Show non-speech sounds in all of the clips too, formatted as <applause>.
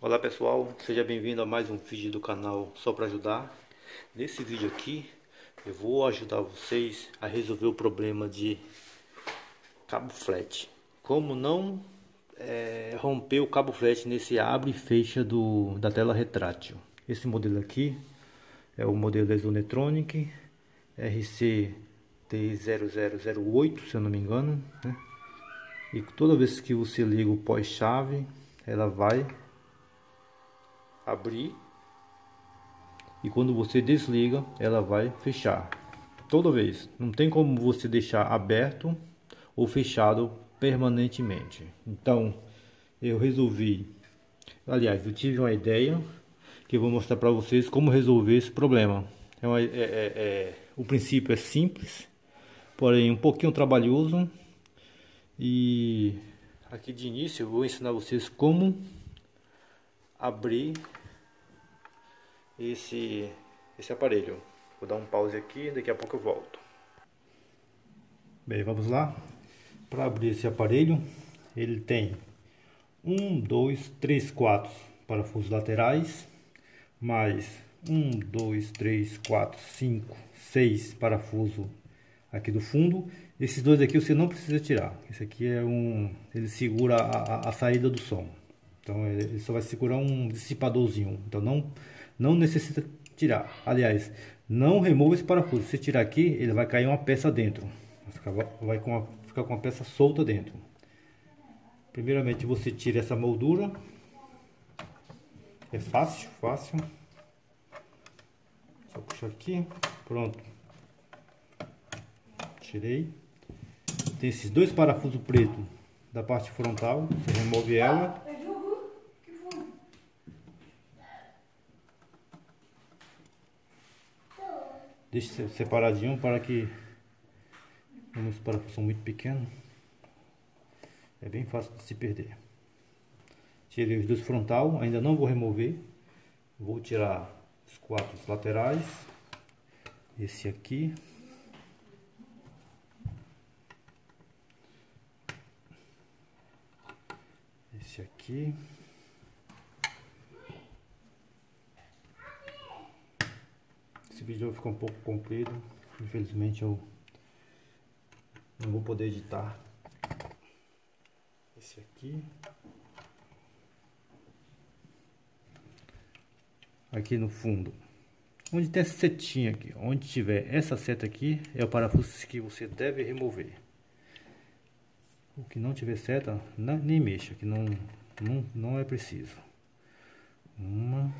Olá pessoal, seja bem-vindo a mais um vídeo do canal Só para Ajudar. Nesse vídeo aqui eu vou ajudar vocês a resolver o problema de cabo flat. Como não é, romper o cabo flat nesse abre e fecha do, da tela retrátil. Esse modelo aqui é o modelo da Exonetronic RC T0008, se eu não me engano. Né? E toda vez que você liga o pós-chave, ela vai abrir. E quando você desliga ela vai fechar. Toda vez. Não tem como você deixar aberto ou fechado permanentemente. Então eu resolvi aliás eu tive uma ideia que eu vou mostrar para vocês como resolver esse problema. É, uma, é, é, é, o princípio é simples porém um pouquinho trabalhoso. E aqui de início eu vou ensinar vocês como abrir esse, esse aparelho. Vou dar um pause aqui, daqui a pouco eu volto. Bem, vamos lá. Para abrir esse aparelho, ele tem um, dois, três, quatro parafusos laterais, mais um, dois, três, quatro, cinco, seis parafusos aqui do fundo. Esses dois aqui você não precisa tirar. Esse aqui é um, ele segura a, a, a saída do som. Então ele só vai segurar um dissipadorzinho. Então não não necessita tirar. Aliás, não remova esse parafuso. Se tirar aqui, ele vai cair uma peça dentro. Vai com uma, ficar com uma peça solta dentro. Primeiramente você tira essa moldura. É fácil, fácil. Só puxar aqui, pronto. Tirei. Tem esses dois parafusos pretos da parte frontal. Você remove ela. Deixe separadinho para que os parafusos são muito pequenos. É bem fácil de se perder. Tirei os dois frontal, ainda não vou remover. Vou tirar os quatro laterais. Esse aqui. Esse aqui. Vídeo ficou um pouco comprido. Infelizmente eu não vou poder editar. Esse aqui. Aqui no fundo. Onde tem essa setinha aqui, onde tiver essa seta aqui, é o parafuso que você deve remover. O que não tiver seta, não, nem mexa, que não, não, não é preciso. Uma...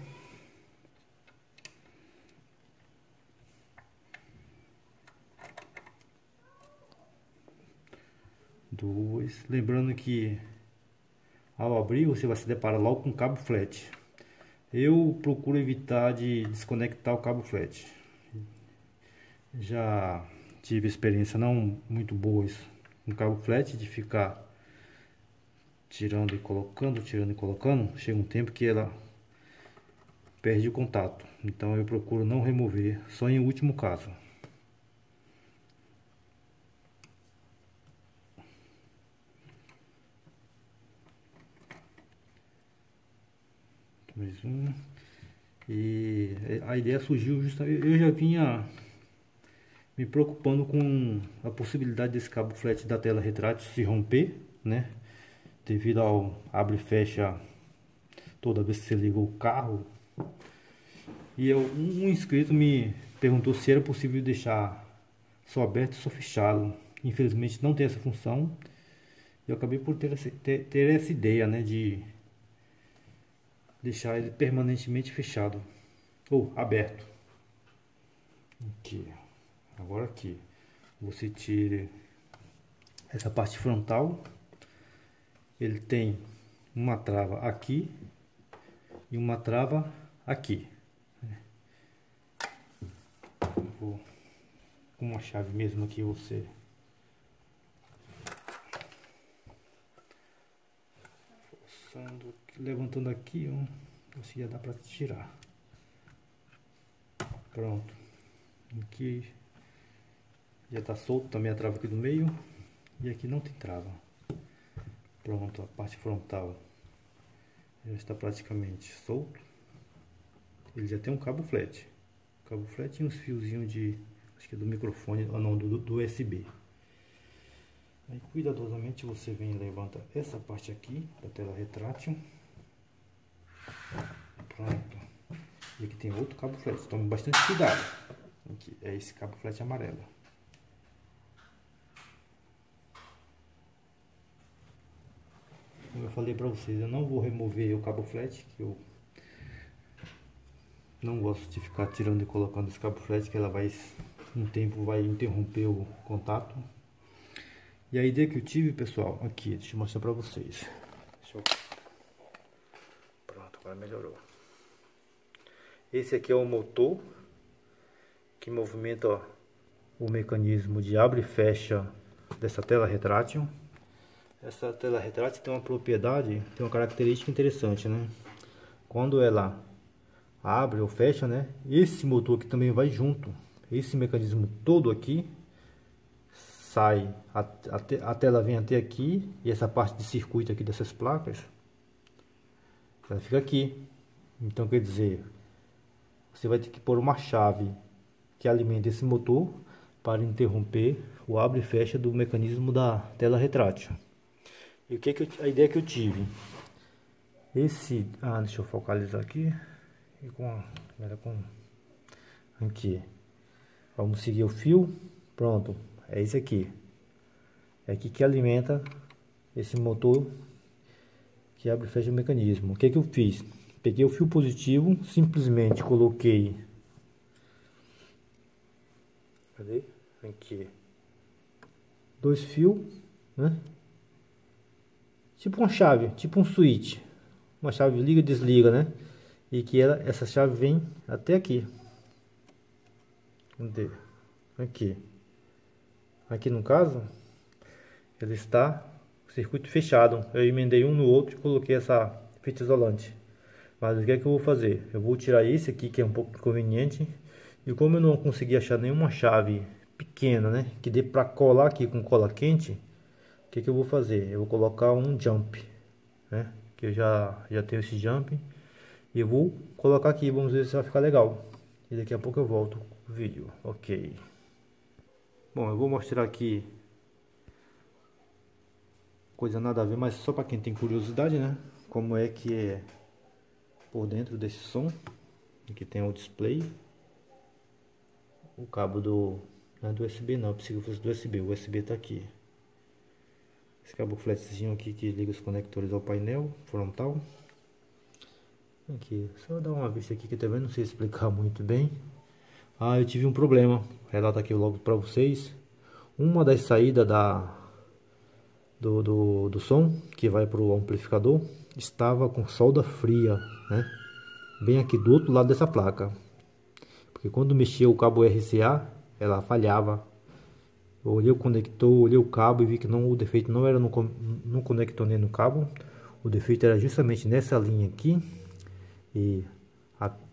duas. Lembrando que ao abrir você vai se deparar logo com cabo flat. Eu procuro evitar de desconectar o cabo flat. Já tive experiência não muito boas com cabo flat de ficar tirando e colocando, tirando e colocando. Chega um tempo que ela perde o contato. Então eu procuro não remover, só em último caso. E a ideia surgiu justamente. Eu já vinha me preocupando com a possibilidade desse cabo flat da tela retrátil se romper, né? Devido ao abre e fecha toda vez que você liga o carro. E eu, um inscrito me perguntou se era possível deixar só aberto e só fechado. Infelizmente não tem essa função. Eu acabei por ter, ter, ter essa ideia, né? De deixar ele permanentemente fechado ou aberto. Aqui. Agora aqui. Você tira essa parte frontal. Ele tem uma trava aqui e uma trava aqui. Vou com uma chave mesmo aqui você forçando levantando aqui, ó, assim já dá para tirar. Pronto. Aqui já tá solto também a trava aqui do meio e aqui não tem trava. Pronto, a parte frontal Já está praticamente solto. Ele já tem um cabo flat. Cabo flat e uns fiozinhos de, acho que é do microfone, ou não, do, do USB. Aí cuidadosamente você vem e levanta essa parte aqui da tela retrátil. Pronto. E aqui tem outro cabo flat. Tome bastante cuidado. Aqui é esse cabo flat amarelo. Como eu falei para vocês, eu não vou remover o cabo flat, que eu não gosto de ficar tirando e colocando esse cabo flat, que ela vai, um tempo vai interromper o contato. E a ideia que eu tive, pessoal, aqui, deixa eu mostrar pra vocês. Eu... Pronto, agora melhorou. Esse aqui é o motor que movimenta ó, o mecanismo de abre e fecha dessa tela retrátil. Essa tela retrátil tem uma propriedade, tem uma característica interessante, né? Quando ela abre ou fecha, né? Esse motor aqui também vai junto. Esse mecanismo todo aqui sai, a, a, tela vem até aqui e essa parte de circuito aqui dessas placas, ela fica aqui. Então quer dizer, você vai ter que pôr uma chave que alimenta esse motor para interromper o abre e fecha do mecanismo da tela retrátil. E o que, que eu, a ideia que eu tive? Esse, ah, deixa eu focalizar aqui. E com, com aqui. Vamos seguir o fio. Pronto, é esse aqui. É aqui que alimenta esse motor que abre e fecha o mecanismo. O que, que eu fiz? Peguei o fio positivo, simplesmente coloquei. Cadê? Aqui. Dois fios, né? Tipo uma chave, tipo um switch. Uma chave liga e desliga, né? E que ela, essa chave vem até aqui. Aqui. Aqui no caso, ele está circuito fechado. Eu emendei um no outro e coloquei essa fita isolante. Mas o que é que eu vou fazer? Eu vou tirar esse aqui que é um pouco inconveniente. E como eu não consegui achar nenhuma chave pequena, né? Que dê para colar aqui com cola quente. O que, que eu vou fazer? Eu vou colocar um jump, né? Que eu já, já tenho esse jump. E eu vou colocar aqui, vamos ver se vai ficar legal. E daqui a pouco eu volto com o vídeo. Ok. Bom, eu vou mostrar aqui coisa nada a ver, mas só para quem tem curiosidade, né? Como é que é por dentro desse som. Aqui tem o display. O cabo do não é do USB não, precisa que fosse do USB. O USB tá aqui. Esse cabo flatzinho aqui que liga os conectores ao painel frontal. Aqui, só dar uma vista aqui que também não sei explicar <laughs> muito bem. Ah, eu tive um problema. Relato aqui logo para vocês. Uma das saídas da do, do, do som que vai para o amplificador estava com solda fria, né? Bem aqui do outro lado dessa placa. Porque quando mexia o cabo RCA, ela falhava. Eu olhei o conector, olhei o cabo e vi que não, o defeito não era no, no conector nem no cabo. O defeito era justamente nessa linha aqui. E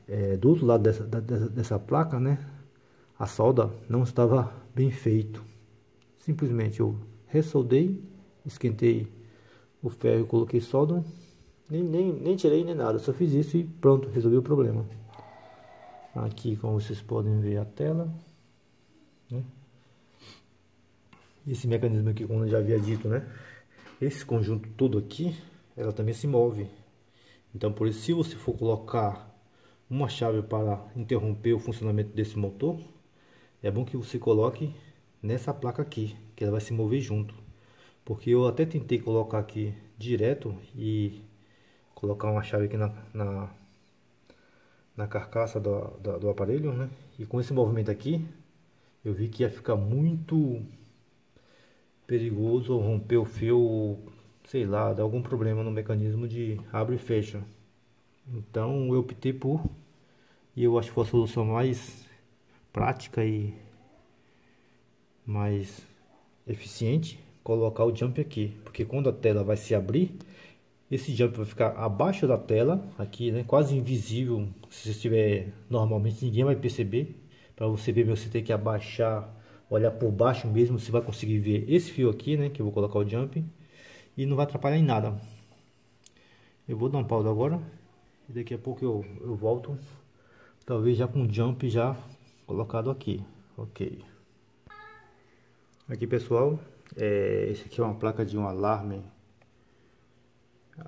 é, do outro lado dessa, dessa, dessa placa, né? A solda não estava bem feito. Simplesmente eu ressoldei, esquentei o ferro coloquei solda. Nem, nem, nem tirei nem nada, só fiz isso e pronto, resolvi o problema. Aqui, como vocês podem ver a tela. Né? Esse mecanismo aqui, como eu já havia dito, né? Esse conjunto todo aqui, ela também se move. Então, por isso, se você for colocar uma chave para interromper o funcionamento desse motor, é bom que você coloque nessa placa aqui, que ela vai se mover junto. Porque eu até tentei colocar aqui direto e colocar uma chave aqui na, na, na carcaça do, do, do aparelho, né? E com esse movimento aqui, eu vi que ia ficar muito perigoso romper o fio, sei lá, dar algum problema no mecanismo de abre e fecha. Então eu optei por, e eu acho que foi a solução mais prática e mais eficiente, colocar o jump aqui, porque quando a tela vai se abrir, esse jump vai ficar abaixo da tela, aqui, né, quase invisível, se estiver normalmente ninguém vai perceber, para você ver, você tem que abaixar, olhar por baixo mesmo, você vai conseguir ver esse fio aqui, né? Que eu vou colocar o jump. E não vai atrapalhar em nada. Eu vou dar um pausa agora. E daqui a pouco eu, eu volto. Talvez já com jump já colocado aqui. Ok. Aqui pessoal. É, esse aqui é uma placa de um alarme.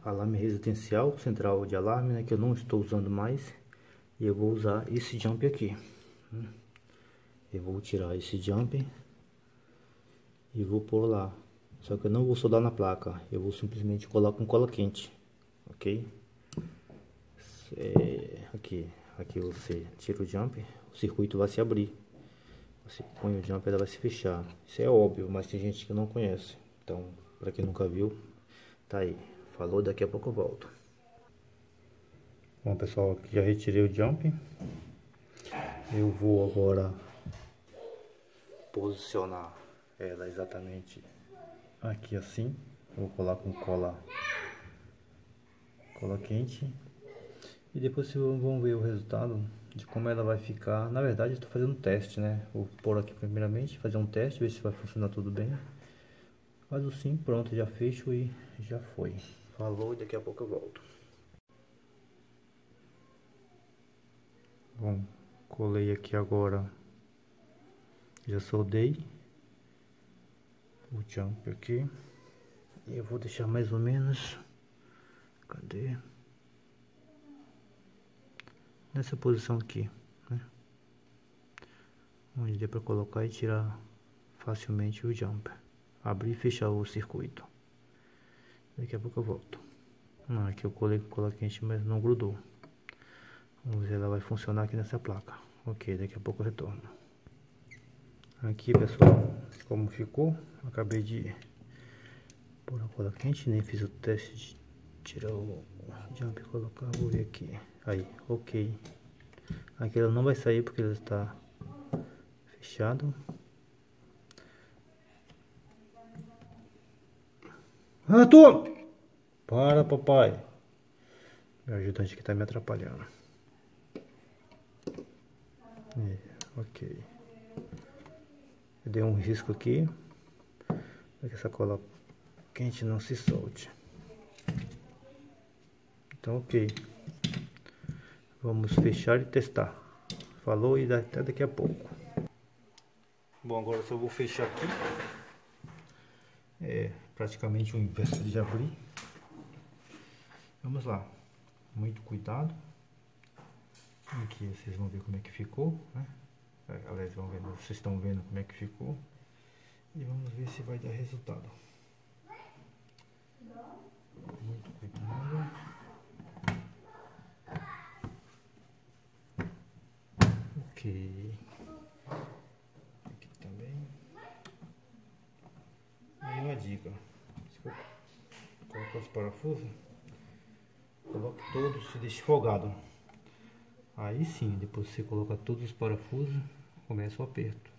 Alarme residencial, central de alarme, né, que eu não estou usando mais. E eu vou usar esse jump aqui. Eu vou tirar esse jump e vou pôr lá. Só que eu não vou soldar na placa, eu vou simplesmente colar com cola quente, ok? É, aqui, aqui você tira o jump, o circuito vai se abrir. Você põe o jump, ela vai se fechar. Isso é óbvio, mas tem gente que não conhece. Então, para quem nunca viu, tá aí. Falou, daqui a pouco eu volto. Bom pessoal, aqui já retirei o jump. Eu vou agora posicionar ela exatamente aqui assim. Vou colar com cola, cola quente. E depois vocês vão ver o resultado de como ela vai ficar. Na verdade, estou fazendo um teste, né? Vou pôr aqui primeiramente, fazer um teste, ver se vai funcionar tudo bem. Faz o sim, pronto, já fecho e já foi. Falou e daqui a pouco eu volto. Bom, colei aqui agora. Já soldei o jump aqui. E eu vou deixar mais ou menos. Cadê? Nessa posição aqui, né? Onde dê para colocar e tirar facilmente o jumper. Abrir e fechar o circuito. Daqui a pouco eu volto. Não, aqui eu colei cola quente, mas não grudou. Vamos ver se ela vai funcionar aqui nessa placa. Ok, daqui a pouco eu retorno. Aqui pessoal, como ficou, acabei de pôr a cola quente, nem fiz o teste de tirar o jump e colocar, vou ver aqui. Aí, ok. Aqui ela não vai sair porque ela está fechado. Rato! Para papai. Meu ajudante que está me atrapalhando. É, ok. Eu dei um risco aqui para que essa cola quente não se solte. Então, ok. Vamos fechar e testar. Falou e até daqui a pouco. Bom, agora só vou fechar aqui. É praticamente o inverso de abrir. Vamos lá. Muito cuidado. Aqui vocês vão ver como é que ficou, né? Aliás, vamos ver, vocês estão vendo como é que ficou. E vamos ver se vai dar resultado. Muito cuidado. Aqui também. E uma dica. Se colocar os parafusos, coloque todos e deixe folgado. Aí sim, depois você coloca todos os parafusos começa o aperto.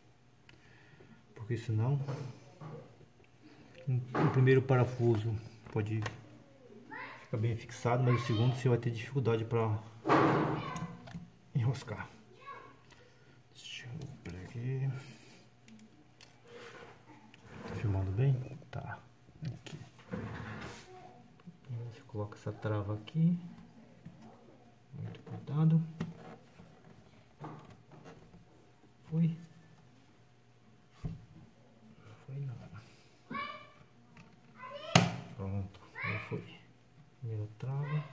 Porque senão o primeiro parafuso pode ficar bem fixado, mas o segundo você vai ter dificuldade para enroscar. Deixa eu ver aqui. Tá filmando bem? Tá. Aqui. Você coloca essa trava aqui. Muito cuidado. Foi. Foi não. Pronto, aí foi. Primeira trava.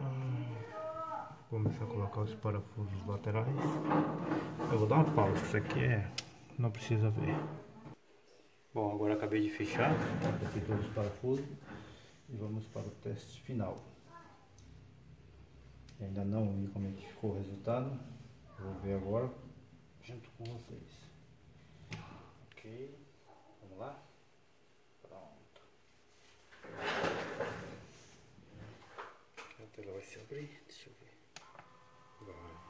Ah, vou começar a colocar os parafusos laterais. Eu vou dar uma pausa, isso aqui é. Não precisa ver. Bom, agora acabei de fechar. Aqui todos os parafusos. E vamos para o teste final. Ainda não vi como é que ficou o resultado. Vou ver agora junto com vocês. Ok, vamos lá? Pronto. A tela vai se abrir, deixa eu ver. Vai.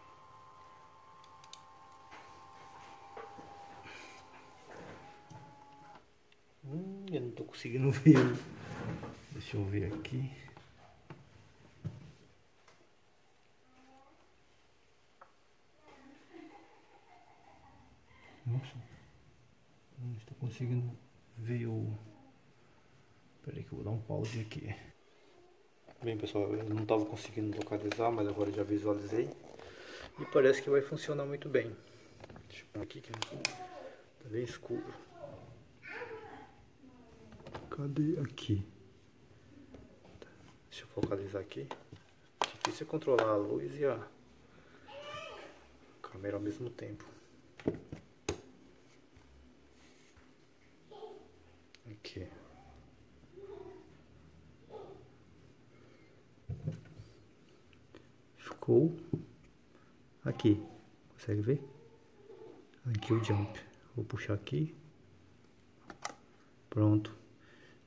Hum, eu não tô conseguindo ver. Deixa eu ver aqui. Nossa, não estou conseguindo ver o Espera aí que eu vou dar um pause aqui. Bem pessoal, eu não estava conseguindo localizar, mas agora já visualizei. E parece que vai funcionar muito bem. Deixa eu pôr aqui que tá bem escuro. Cadê aqui? Deixa eu focalizar aqui. Difícil controlar a luz e a câmera ao mesmo tempo. Aqui. Ficou aqui. Consegue ver? Aqui o jump. Vou puxar aqui. Pronto.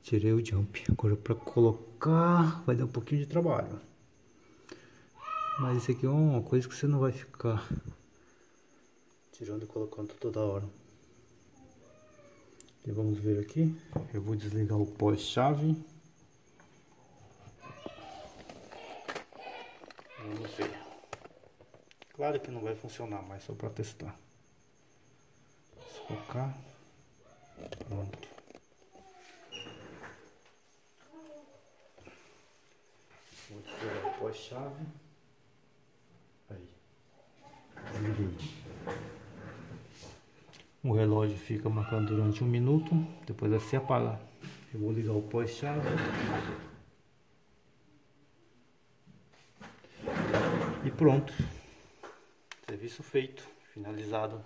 Tirei o jump. Agora para colocar vai dar um pouquinho de trabalho. Mas isso aqui é uma coisa que você não vai ficar tirando e colocando toda hora. E vamos ver aqui. Eu vou desligar o pós-chave. Vamos ver. Claro que não vai funcionar, mas só para testar. Se colocar. Pronto. Vou desligar o pós-chave. Aí. O relógio fica marcando durante um minuto, depois assim apaga. Eu vou ligar o pós-chave. E pronto. Serviço feito, finalizado.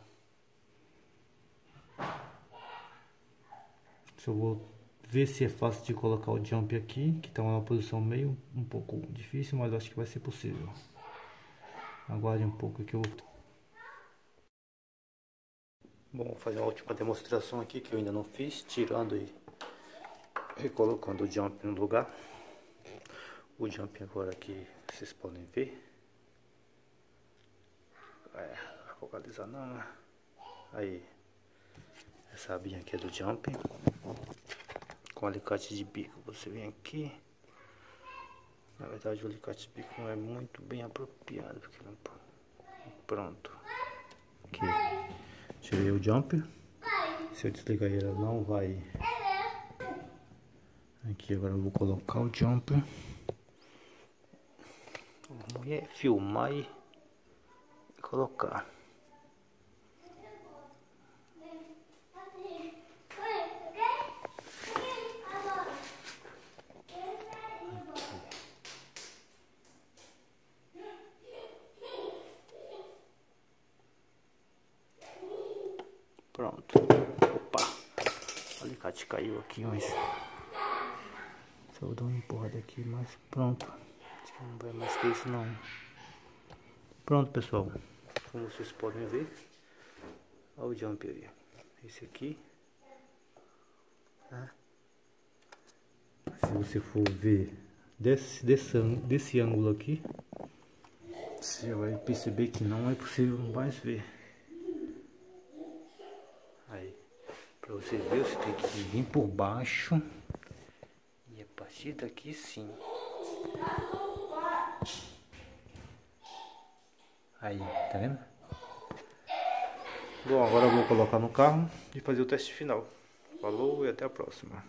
Só vou ver se é fácil de colocar o jump aqui, que está uma posição meio um pouco difícil, mas acho que vai ser possível. Aguarde um pouco que eu Bom, vou fazer uma última demonstração aqui que eu ainda não fiz, tirando e recolocando o jump no lugar. O jump agora aqui, vocês podem ver. É, focalizar não. Né? Aí, essa abinha aqui é do jump. Com alicate de bico, você vem aqui. Na verdade o alicate de bico não é muito bem apropriado, porque não... Pronto. Aqui. Tirei o jumper. Se eu desligar ele, não vai. Aqui agora eu vou colocar o jumper. Vamos filmar e colocar. Pronto. Opa. O alicate caiu aqui, mas... Só vou dar uma empurrada aqui, mas pronto. Acho que não vai mais que isso não. Pronto, pessoal. Como vocês podem ver. Olha o jump aí. Esse aqui. Tá? Se você for ver desse, desse, desse ângulo aqui, você vai perceber que não é possível mais ver. Pra você ver, você tem que vir por baixo. E a partir daqui sim. Aí, tá vendo? Bom, agora eu vou colocar no carro e fazer o teste final. Falou e até a próxima.